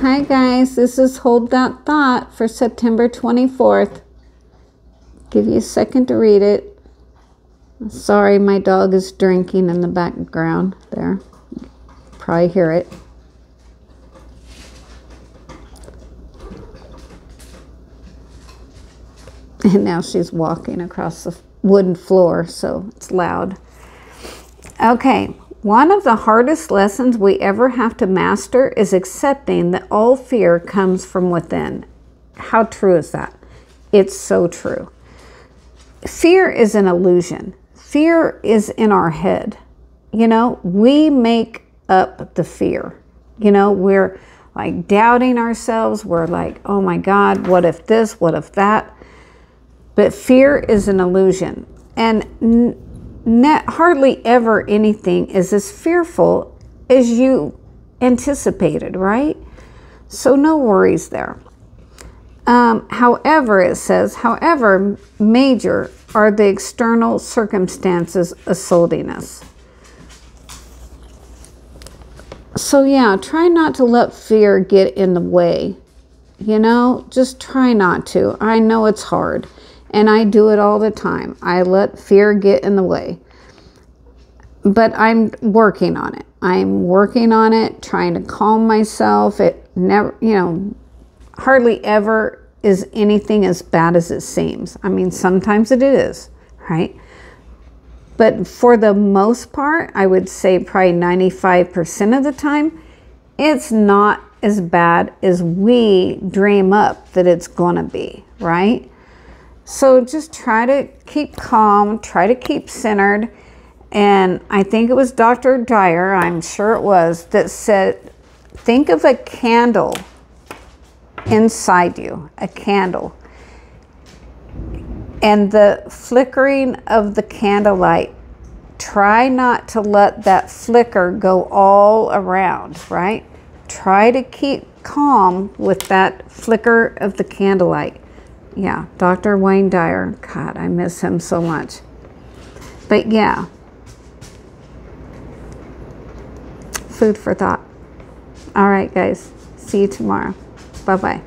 Hi guys, this is Hold That Thought for September 24th. Give you a second to read it. Sorry, my dog is drinking in the background there. Probably hear it. And now she's walking across the wooden floor, so it's loud. Okay, one of the hardest lessons we ever have to master is accepting that all fear comes from within. How true is that? It's so true. Fear is an illusion. Fear is in our head. You know, we make up the fear. You know, we're like doubting ourselves. We're like, oh my God, what if this? What if that? But fear is an illusion. And hardly ever anything is as fearful as you anticipated, right? So no worries there. Um, however, it says, however, major are the external circumstances assaulting us. So yeah, try not to let fear get in the way. You know, just try not to. I know it's hard. And I do it all the time. I let fear get in the way. But I'm working on it. I'm working on it, trying to calm myself. It never, you know, hardly ever is anything as bad as it seems. I mean, sometimes it is, right? But for the most part, I would say probably 95% of the time, it's not as bad as we dream up that it's going to be, right? So just try to keep calm, try to keep centered. And I think it was Dr. Dyer, I'm sure it was, that said, think of a candle inside you, a candle. And the flickering of the candlelight, try not to let that flicker go all around, right? Try to keep calm with that flicker of the candlelight yeah, Dr. Wayne Dyer. God, I miss him so much. But yeah, food for thought. All right, guys. See you tomorrow. Bye bye.